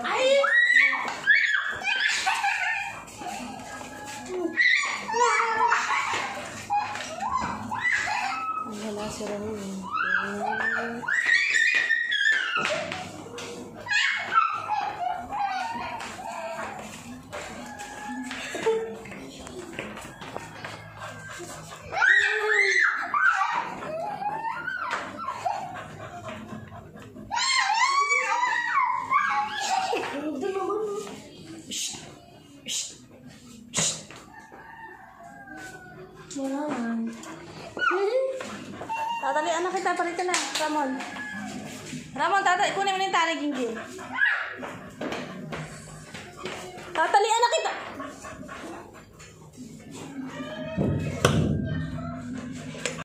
Ay! Ang hala si Raul. Yan. Tatalian na kita, palit na, Ramon. Ramon, tatali, kunin mo na yung tali, Gingging.